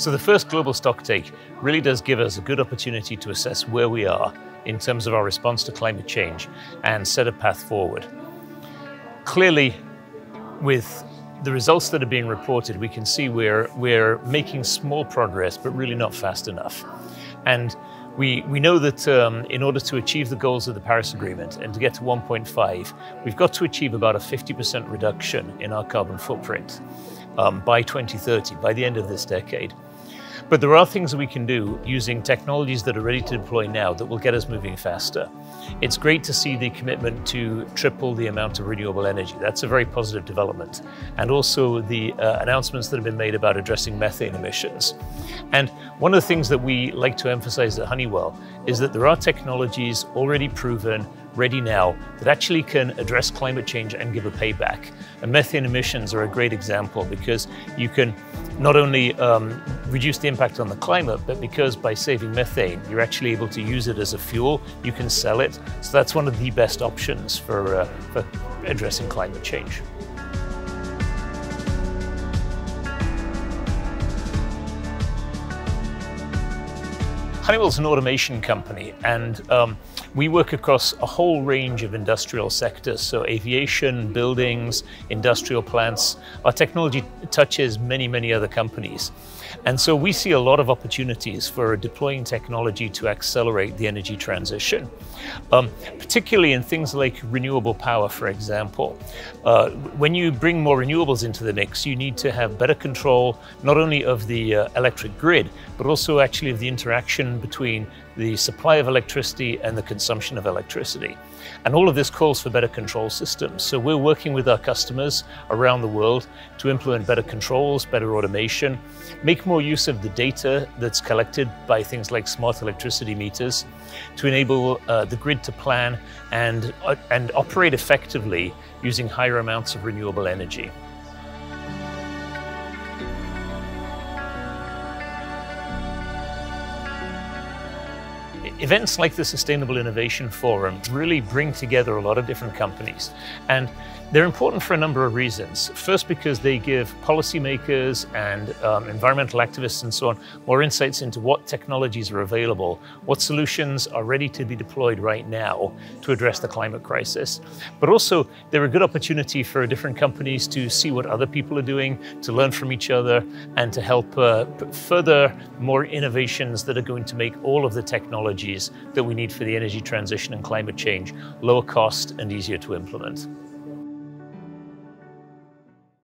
So the first global stock take really does give us a good opportunity to assess where we are in terms of our response to climate change and set a path forward. Clearly, with the results that are being reported, we can see we're, we're making small progress, but really not fast enough. And we, we know that um, in order to achieve the goals of the Paris Agreement and to get to 1.5, we've got to achieve about a 50% reduction in our carbon footprint um, by 2030, by the end of this decade. But there are things that we can do using technologies that are ready to deploy now that will get us moving faster. It's great to see the commitment to triple the amount of renewable energy. That's a very positive development. And also the uh, announcements that have been made about addressing methane emissions. And one of the things that we like to emphasize at Honeywell is that there are technologies already proven ready now that actually can address climate change and give a payback. And methane emissions are a great example because you can not only um, reduce the impact on the climate, but because by saving methane, you're actually able to use it as a fuel, you can sell it. So that's one of the best options for, uh, for addressing climate change. Honeywell's an automation company, and um, we work across a whole range of industrial sectors, so aviation, buildings, industrial plants. Our technology touches many, many other companies. And so we see a lot of opportunities for deploying technology to accelerate the energy transition, um, particularly in things like renewable power, for example. Uh, when you bring more renewables into the mix, you need to have better control, not only of the uh, electric grid, but also actually of the interaction between the supply of electricity and the consumption of electricity. And all of this calls for better control systems. So we're working with our customers around the world to implement better controls, better automation, make more use of the data that's collected by things like smart electricity meters to enable uh, the grid to plan and, uh, and operate effectively using higher amounts of renewable energy. Events like the Sustainable Innovation Forum really bring together a lot of different companies. And they're important for a number of reasons. First, because they give policymakers and um, environmental activists and so on more insights into what technologies are available, what solutions are ready to be deployed right now to address the climate crisis. But also, they're a good opportunity for different companies to see what other people are doing, to learn from each other, and to help uh, further more innovations that are going to make all of the technologies that we need for the energy transition and climate change lower cost and easier to implement.